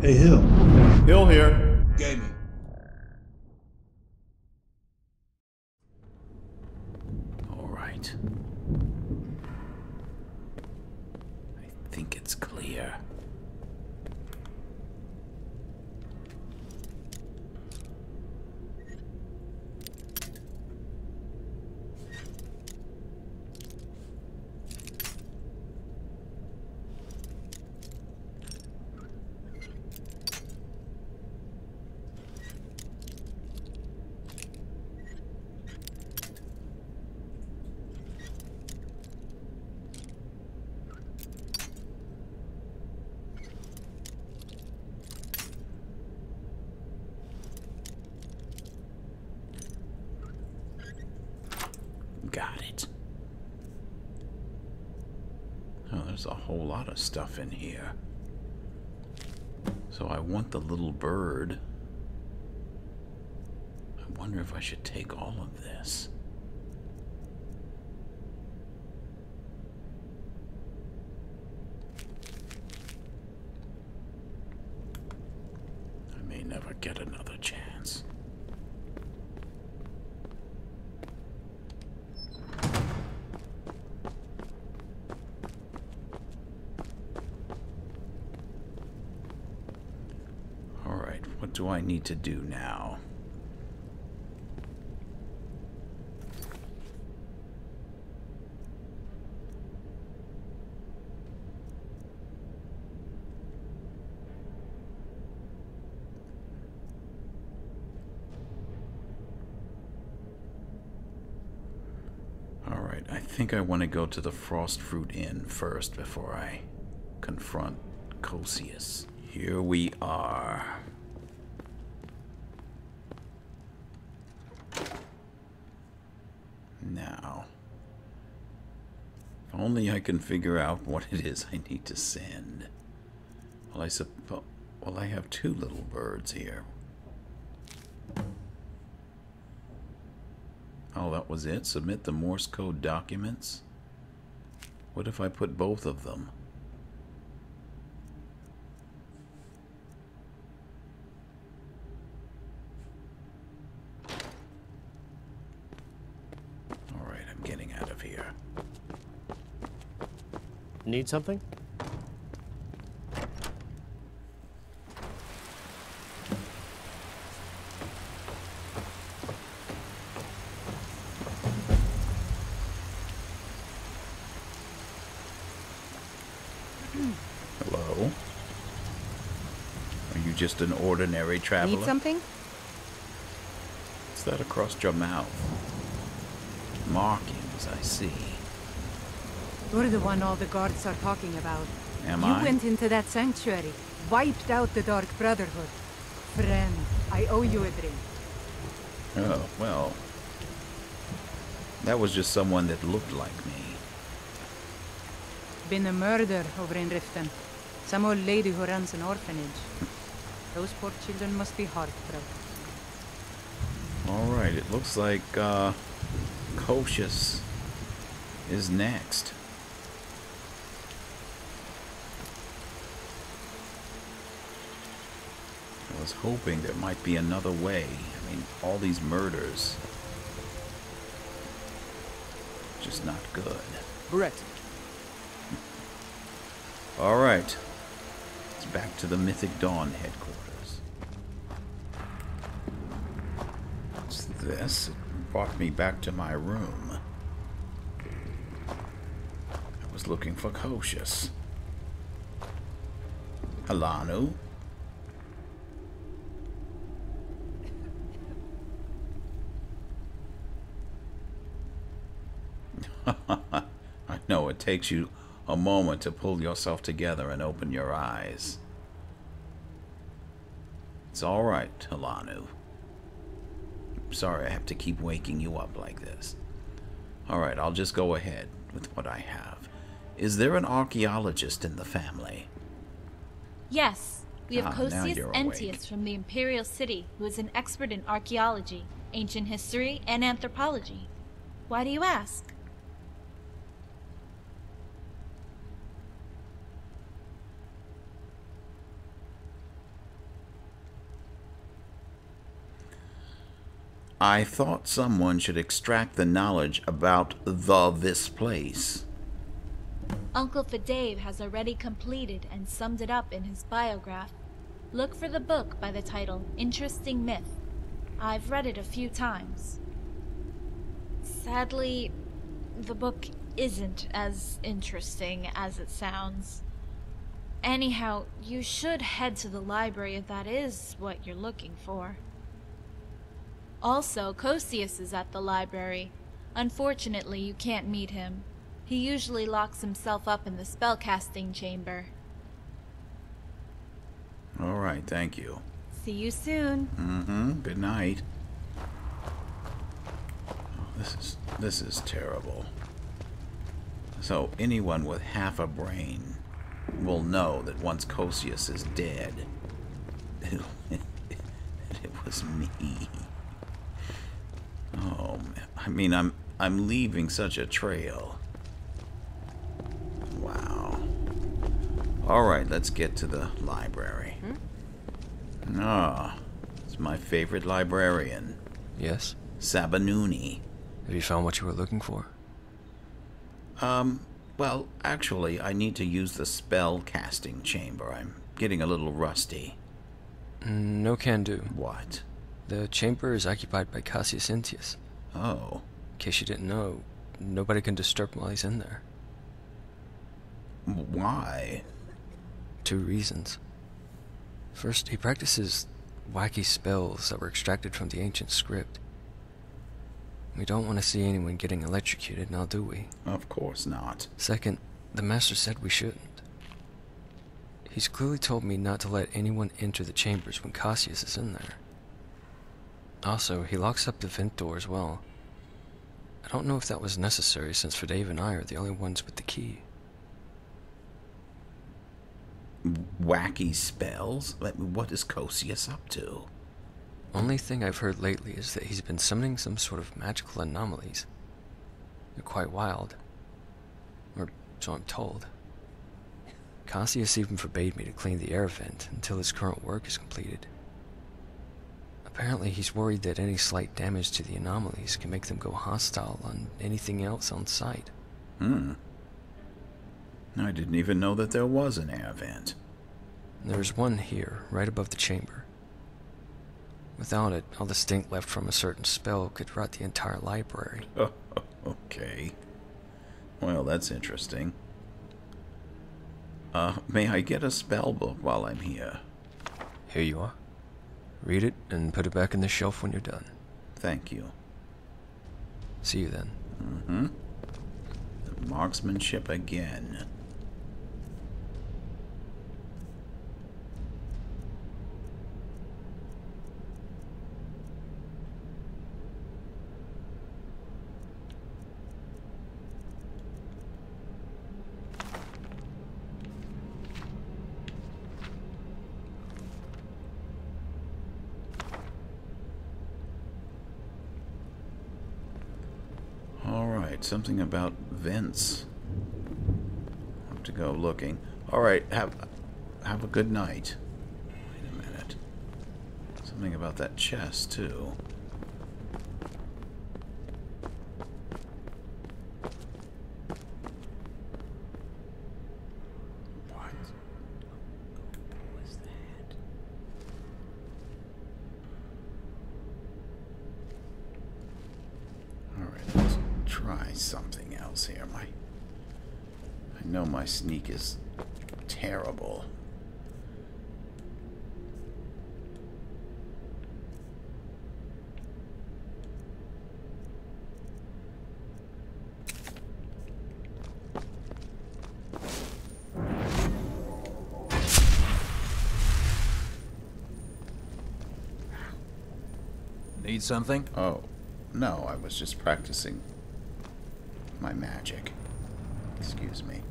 Hey, Hill. Hill here. Gaming. All right. I think it's clear. Got it. Oh, there's a whole lot of stuff in here. So I want the little bird. I wonder if I should take all of this. I may never get another chance. All right, what do I need to do now? All right, I think I want to go to the Frostfruit Inn first before I confront Cosius. Here we are. Now, if only I can figure out what it is I need to send. Well, I suppose. Well, I have two little birds here. Oh, that was it? Submit the Morse code documents? What if I put both of them? Alright, I'm getting out of here. Need something? Hello? Are you just an ordinary traveler? Need something? What's that across your mouth? Markings, I see. You're the one all the guards are talking about. Am I? you I? went into that sanctuary, wiped out the Dark Brotherhood. Friend, I owe you a drink. Oh, well. That was just someone that looked like me. Been a murder over in Riften. Some old lady who runs an orphanage. Those poor children must be heartbroken. Alright, it looks like, uh, Cocius is next. Was hoping there might be another way. I mean, all these murders. Just not good. Brett, Alright. It's back to the Mythic Dawn headquarters. What's this? It brought me back to my room. I was looking for Cocius. Alanu? I know it takes you a moment to pull yourself together and open your eyes. It's all right, Alanu. Sorry I have to keep waking you up like this. All right, I'll just go ahead with what I have. Is there an archaeologist in the family? Yes, we have Ah, Cosius Entius from the Imperial City, who is an expert in archaeology, ancient history, and anthropology. Why do you ask? I thought someone should extract the knowledge about the this place. Uncle Fadave has already completed and summed it up in his biograph. Look for the book by the title Interesting Myth. I've read it a few times. Sadly, the book isn't as interesting as it sounds. Anyhow, you should head to the library if that is what you're looking for. Also, Cosius is at the library. Unfortunately, you can't meet him. He usually locks himself up in the spellcasting chamber. All right, thank you. See you soon. Mm-hmm. Good night. Oh, this is this is terrible. So anyone with half a brain will know that once Cosius is dead, it, it was me. Man. I mean, I'm I'm leaving such a trail. Wow. All right, let's get to the library. Ah, it's my favorite librarian, Yes? Sabanuni. Have you found what you were looking for? Um, well, actually, I need to use the spell casting chamber. I'm getting a little rusty. Mm, No can do. What? The chamber is occupied by Cassius Intius. Oh, In case you didn't know, nobody can disturb him while he's in there. why? Two reasons. First, he practices wacky spells that were extracted from the ancient script. We don't want to see anyone getting electrocuted, now do we? Of course not. Second, the master said we shouldn't. He's clearly told me not to let anyone enter the chambers when Cassius is in there. Also, he locks up the vent door as well. I don't know if that was necessary since Fadave and I are the only ones with the key. Wacky spells? What is Cosius up to? Only thing I've heard lately is that he's been summoning some sort of magical anomalies. They're quite wild. Or so I'm told. Cassius even forbade me to clean the air vent until his current work is completed. Apparently, he's worried that any slight damage to the anomalies can make them go hostile on anything else on site. Hmm. I didn't even know that there was an air vent. There's one here, right above the chamber. Without it, all the stink left from a certain spell could rot the entire library. Oh, okay. Well, that's interesting. Uh, may I get a spell book while I'm here? Here you are. Read it and put it back in the shelf when you're done. Thank you. See you then. Mm-hmm. The marksmanship again. Something about vents. Have to go looking. All right, have have a good night. Wait a minute. Something about that chest too. What? Who was that? Alright, let's try something else here. My I know my sneak is terrible. Need something? Oh, no, I was just practicing my magic. Excuse me.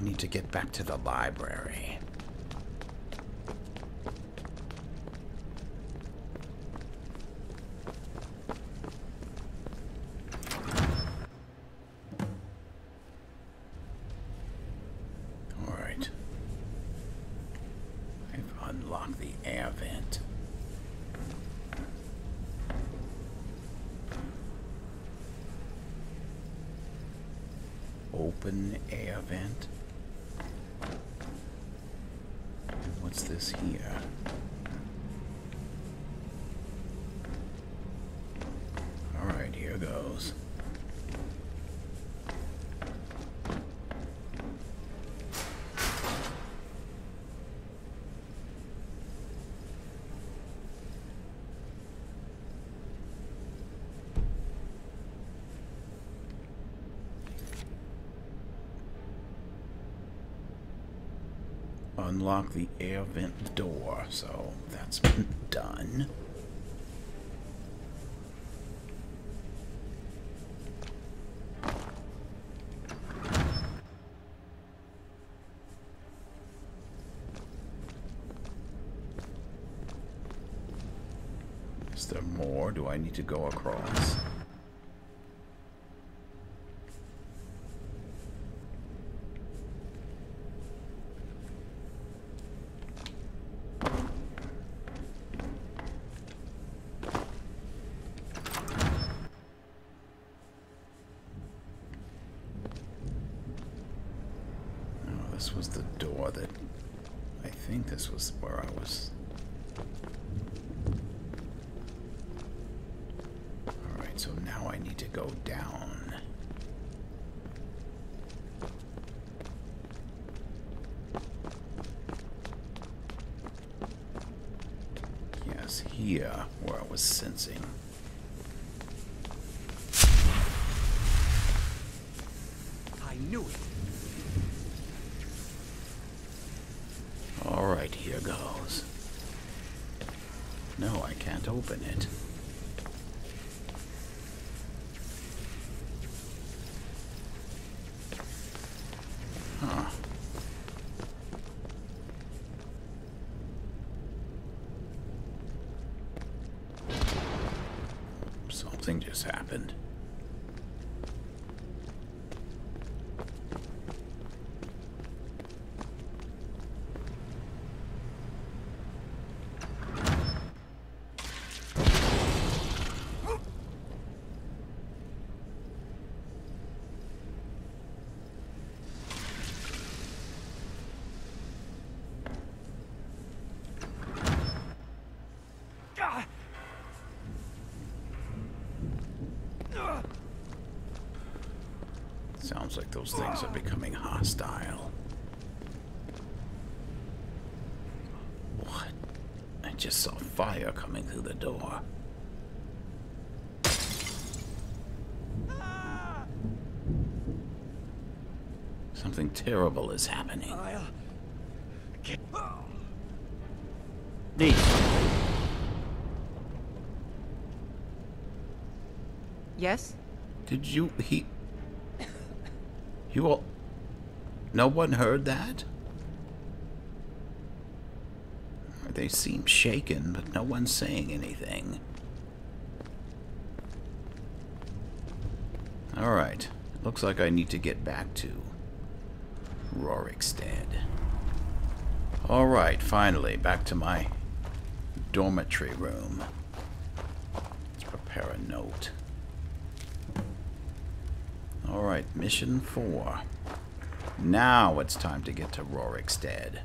I need to get back to the library. Alright. I've unlocked the air vent. Open air vent. This here? Alright, here goes. Unlock the air vent door, so that's been done. Is there more? Do I need to go across? Oh, this was the door that. I think this was where I was. Alright, so now I need to go down. Yes, here, where I was sensing. I knew it. Alright, here goes. No, I can't open it. Huh. Just happened. Sounds like those things are becoming hostile. What? I just saw fire coming through the door. Something terrible is happening. I'll get. Neat. Yes? Did you he You all No one heard that? They seem shaken, but no one's saying anything. Alright. Looks like I need to get back to Rorikstead. Alright, finally, back to my dormitory room. Let's prepare a note. Alright, mission four. Now it's time to get to Rorikstead.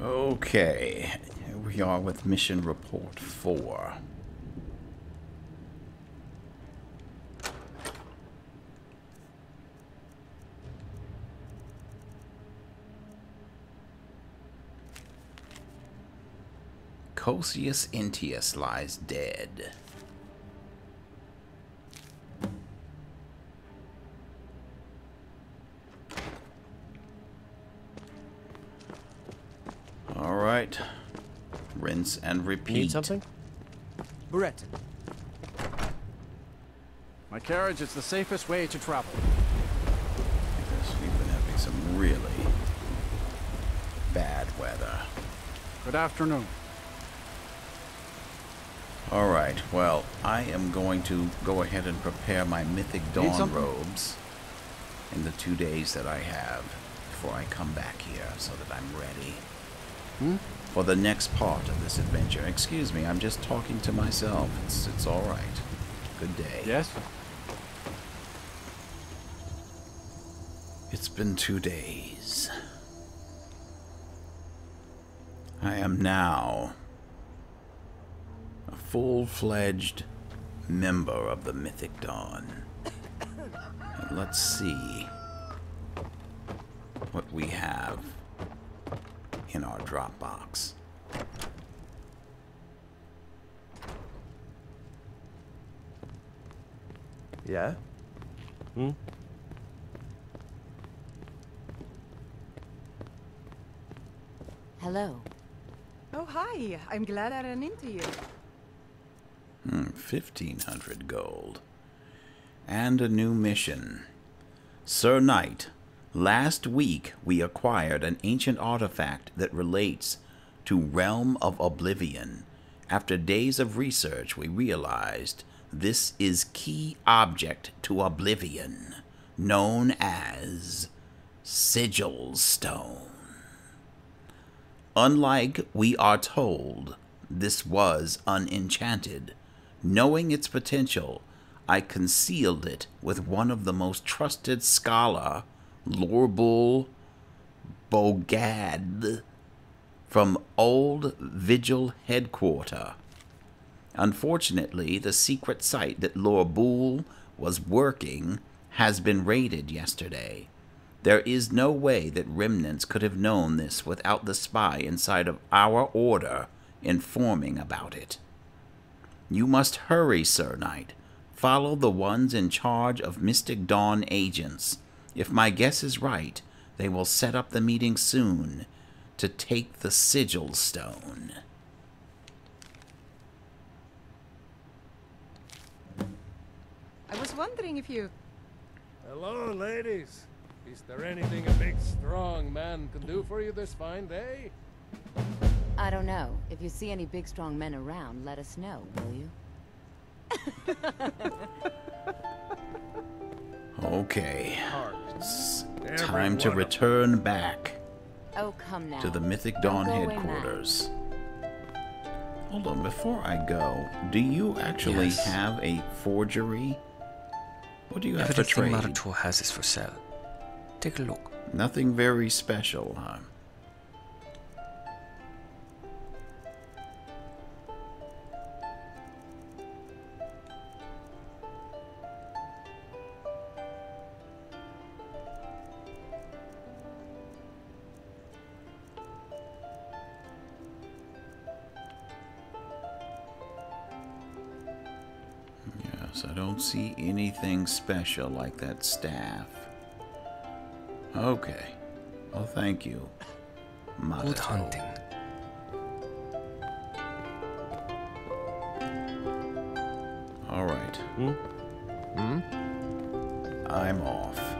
Okay, here we are with mission report four. Cosius Intius lies dead. All right. Rinse and repeat. Need something? Breton. My carriage is the safest way to travel. Because we've been having some really bad weather. Good afternoon. All right, well, I am going to go ahead and prepare my Mythic Dawn robes in the two days that I have before I come back here so that I'm ready Hmm? For the next part of this adventure. Excuse me, I'm just talking to myself. It's, it's all right. Good day. Yes? It's been two days. I am now a full fledged member of the Mythic Dawn. And let's see what we have in our Dropbox. Yeah? Hmm? Hello. Oh, hi. I'm glad I ran into you. Hmm, 1500 gold. And a new mission. Sir Knight, last week we acquired an ancient artifact that relates to Realm of Oblivion. After days of research, we realized this is key object to Oblivion, known as Sigil Stone. Unlike we are told, this was unenchanted. Knowing its potential, I concealed it with one of the most trusted scholar, Lorbul Bogad, from Old Vigil Headquarter. Unfortunately, the secret site that Lorbul was working has been raided yesterday. There is no way that remnants could have known this without the spy inside of our order informing about it. You must hurry, Sir Knight. Follow the ones in charge of Mythic Dawn agents. If my guess is right, they will set up the meeting soon to take the sigil stone. I was wondering if you. Hello, ladies. Is there anything a big, strong man can do for you this fine day? I don't know. If you see any big strong men around, let us know, will you? Okay, Hearts. It's Every time to one of 'em. return back Oh, come now. to the Mythic Dawn go away, Matt. headquarters. Hold on, before I go, do you actually Yes. have a forgery? What do you have for Everything trade? Marator has is for sale. Take a look. Nothing very special, huh? Yes, I don't see anything special like that staff. Okay. Well, thank you. Good hunting. All right. Hmm? Hmm? I'm off.